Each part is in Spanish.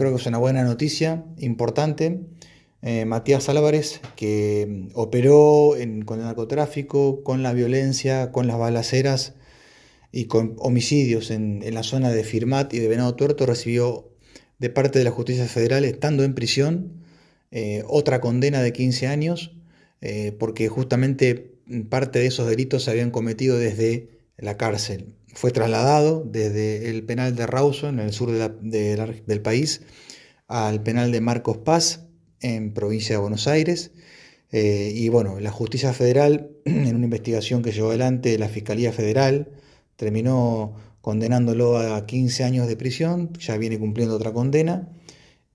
creo que es una buena noticia, importante. Eh, Matías Álvarez, que operó con el narcotráfico, con la violencia, con las balaceras y con homicidios en, la zona de Firmat y de Venado Tuerto, recibió de parte de la justicia federal, estando en prisión, eh, otra condena de 15 años, eh, porque justamente parte de esos delitos se habían cometido desde la cárcel. Fue trasladado desde el penal de Rawson, en el sur del país, al penal de Marcos Paz, en provincia de Buenos Aires. Eh, y bueno, la justicia federal, en una investigación que llevó adelante la Fiscalía Federal, terminó condenándolo a 15 años de prisión, ya viene cumpliendo otra condena,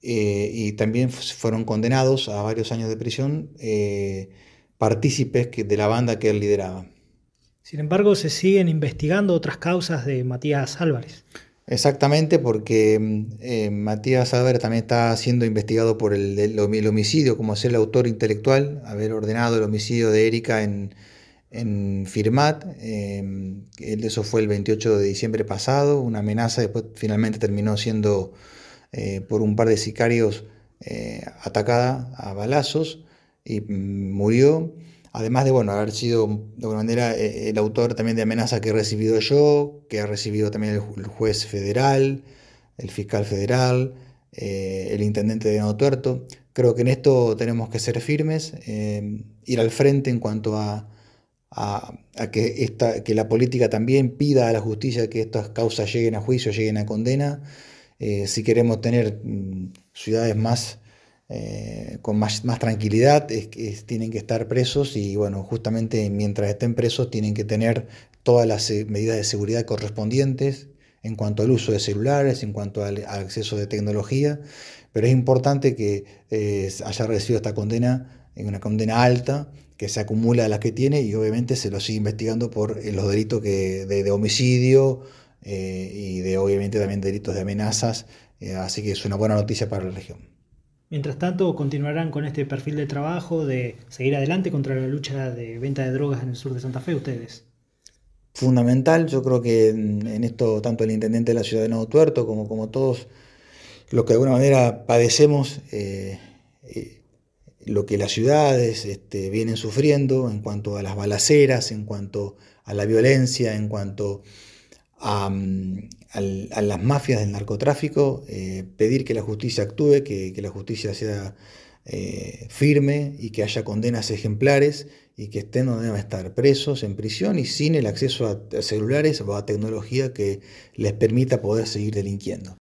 eh, y también fueron condenados a varios años de prisión eh, partícipes de la banda que él lideraba. Sin embargo, se siguen investigando otras causas de Matías Álvarez. Exactamente, porque eh, Matías Álvarez también está siendo investigado por el, homicidio, como ser el autor intelectual, haber ordenado el homicidio de Erika en, Firmat. Eh, eso fue el 28 de diciembre pasado, una amenaza, después finalmente terminó siendo eh, por un par de sicarios atacada a balazos y mm, murió. Además de bueno, haber sido de alguna manera eh, el autor también de amenazas que he recibido yo, que ha recibido también el juez federal, el fiscal federal, eh, el intendente de Tuerto. Creo que en esto tenemos que ser firmes, eh, ir al frente en cuanto a, que, esta, que la política también pida a la justicia que estas causas lleguen a juicio, lleguen a condena. si queremos tener mm, ciudades más con más, tranquilidad, es, que tienen que estar presos y bueno, justamente mientras estén presos tienen que tener todas las eh, medidas de seguridad correspondientes en cuanto al uso de celulares, en cuanto al, acceso de tecnología, pero es importante que eh, haya recibido esta condena, en una condena alta, que se acumula a la que tiene y obviamente se lo sigue investigando por los delitos que, de, homicidio y de obviamente también delitos de amenazas, así que es una buena noticia para la región. Mientras tanto, continuarán con este perfil de trabajo de seguir adelante contra la lucha de venta de drogas en el sur de Santa Fe, ustedes. Fundamental, yo creo que en esto tanto el intendente de la ciudad de Nuevo Tuerto como, todos los que de alguna manera padecemos eh, eh, lo que las ciudades este, vienen sufriendo en cuanto a las balaceras, en cuanto a la violencia, en cuanto a, las mafias del narcotráfico, eh, pedir que la justicia actúe, que, la justicia sea eh, firme y que haya condenas ejemplares y que estén donde deben estar presos en prisión y sin el acceso a celulares o a tecnología que les permita poder seguir delinquiendo.